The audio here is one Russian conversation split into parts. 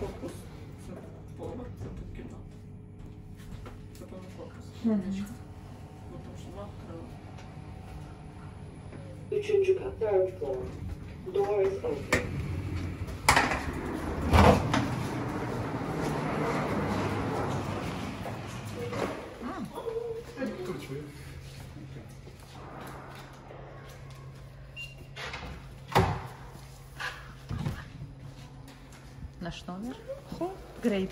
корпус, це поверх, це тут кімната. Це певно корпус. Мгм. Кімничка. Бо там ж два крила. Uchunjuka third floor. Door is open. Наш номер. Хо, great.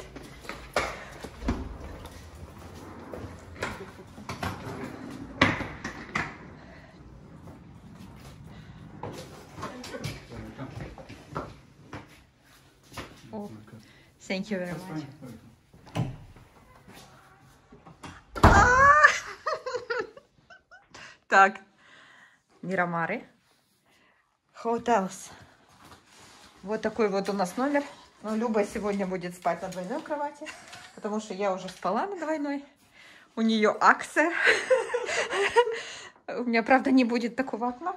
Oh, thank you very much. Так, Мирамары. Hotels. Вот такой вот у нас номер. Ну, Люба сегодня будет спать на двойной кровати, потому что я уже спала на двойной. У нее акция. У меня, правда, не будет такого окна.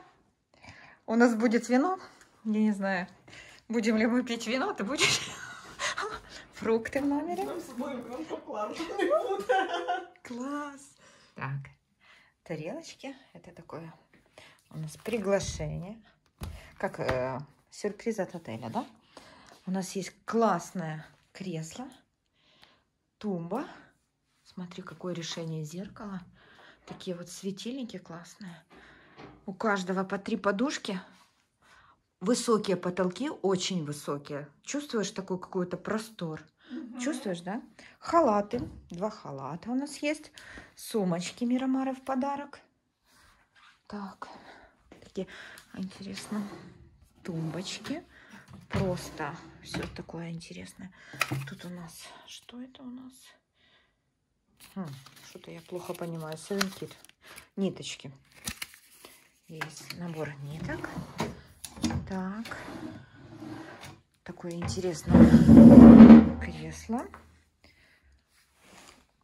У нас будет вино. Я не знаю, будем ли мы пить вино, ты будешь? Фрукты в номере. Класс. Так, тарелочки. Это такое у нас приглашение. Как э, сюрприз от отеля, да? У нас есть классное кресло, тумба. Смотри, какое решение зеркала. Такие вот светильники классные. У каждого по три подушки. Высокие потолки, очень высокие. Чувствуешь такой какой-то простор? Чувствуешь, да? Халаты. Два халата у нас есть. Сумочки Мирамары в подарок. Так. Такие, интересно. Тумбочки. Просто все такое интересное. Тут у нас... Что это у нас? Хм, Что-то я плохо понимаю. Kid. Ниточки. Есть набор ниток. Так. Такое интересное кресло.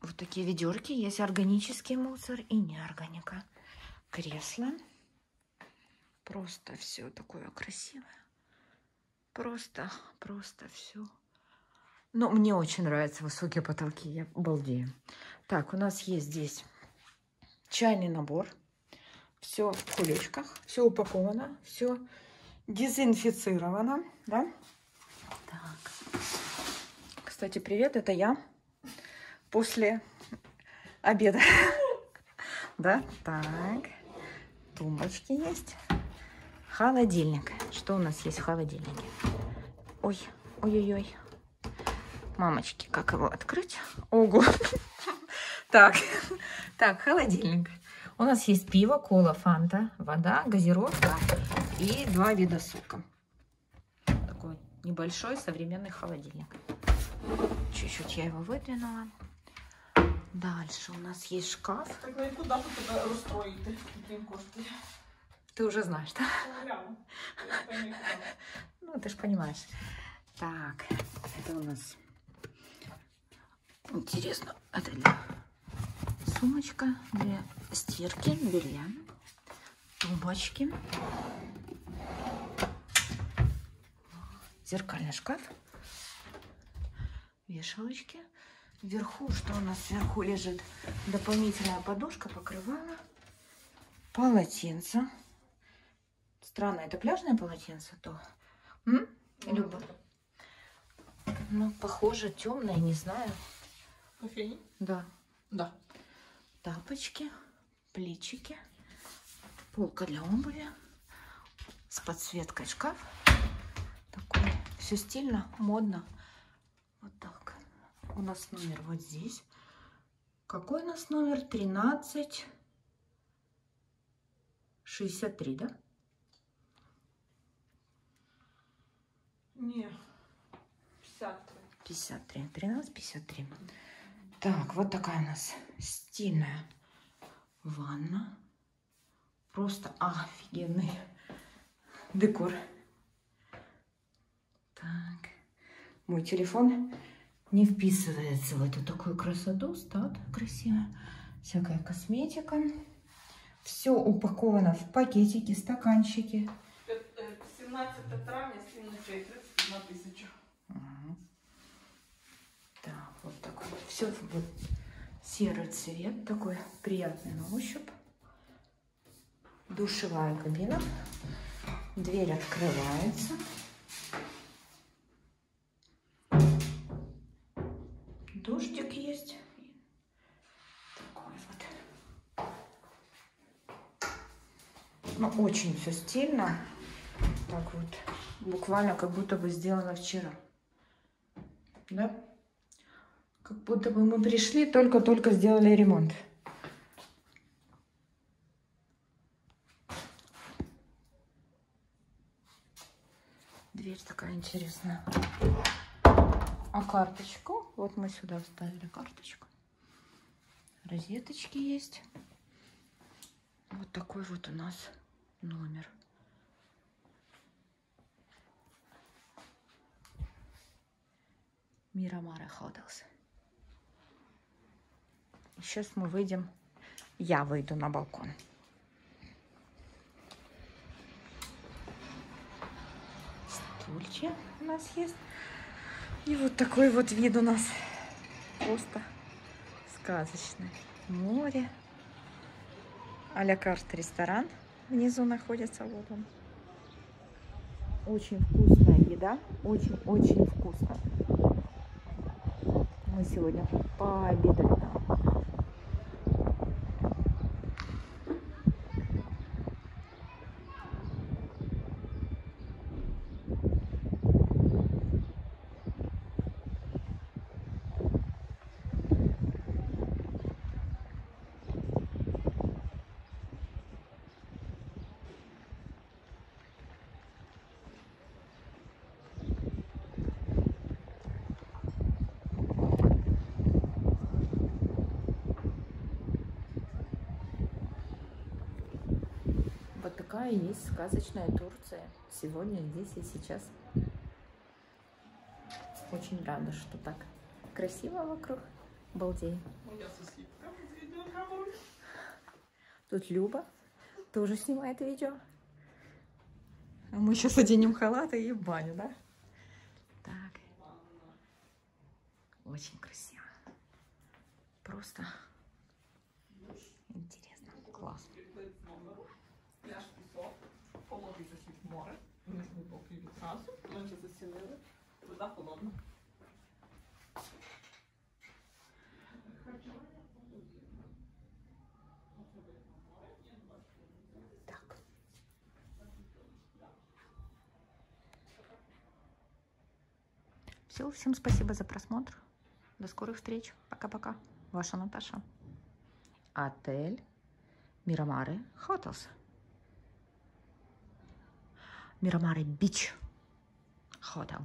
Вот такие ведерки. Есть органический мусор и неорганика. Кресло. Просто все такое красивое. Просто, просто все. Но мне очень нравятся высокие потолки. Я балдею. Так, у нас есть здесь чайный набор. Все в кулечках. Все упаковано. Все дезинфицировано. Да? Так. Кстати, привет, это я после обеда. Да? Так. Тумбочки есть. Холодильник Что у нас есть в холодильнике? Ой, ой-ой-ой. Мамочки, как его открыть? Ого. Так, так, холодильник. У нас есть пиво, кола, фанта, вода, газировка и два вида сока. Такой небольшой современный холодильник. Чуть-чуть я его выдвинула. Дальше у нас есть шкаф. Так ну і куди тут тебе розстроїти? Яким коштує? Ты уже знаешь, да? Ну, ты же понимаешь. Так, это у нас интересно. Это для сумочка для стирки белья, тумбочки, зеркальный шкаф, вешалочки. Вверху, что у нас сверху лежит дополнительная подушка, покрывала, полотенце. Странно, это пляжное полотенце, то М? Люба. Ну, похоже, темное, не знаю. Кофейні? Да. Да. Тапочки, плечики, полка для обуви, с подсветкой шкаф. Такой, все стильно, модно. Вот так. У нас номер вот здесь. Какой у нас номер? 13 63, да? Ні. 53. 53. 13, 53. Так, вот такая у нас стильная ванна. Просто офигенный декор. Так. Мой телефон не вписывается в эту такую красоту. Стат красивая. Всякая косметика. Все упаковано в пакетики, стаканчики. Е, е, 17 травня, 7 ночей, 31 тисяча. Мгм. Так, вот такой вот. Все вот серый цвет, такой приятный на ощупь. Душевая кабина. Дверь открывается. Дождик есть. Такой вот. Ну, очень все стильно. Так вот. Буквально как будто бы сделано вчера. Да? Как будто бы мы пришли, только-только сделали ремонт. Дверь такая интересная. А карточку? Вот мы сюда вставили карточку. Розеточки есть. Вот такой вот у нас номер. Мирамара Хотелс. Сейчас мы выйдем. Я выйду на балкон. Стульчик у нас есть. И вот такой вот вид у нас. Просто сказочный. Море. а карт ресторан внизу находится. Вот он. Очень вкусная еда. Очень-очень вкусно. Мы сегодня пообедали Такая есть сказочная Турция. Сегодня, здесь и сейчас. Очень рада, что так красиво вокруг. Балдей. Тут Люба тоже снимает видео. А мы сейчас оденем халаты и в баню, да? Так. Очень красиво. Просто интересно. Класс. Холодний засвіт море. Нижній покрив відразу. Ми вже засінили. Вода холодна. Так. Все, всем спасибо за просмотр. До скорых встреч. Пока-пока. Ваша Наташа. Отель Мирамары Хотелс. Miramary Beach Hotel.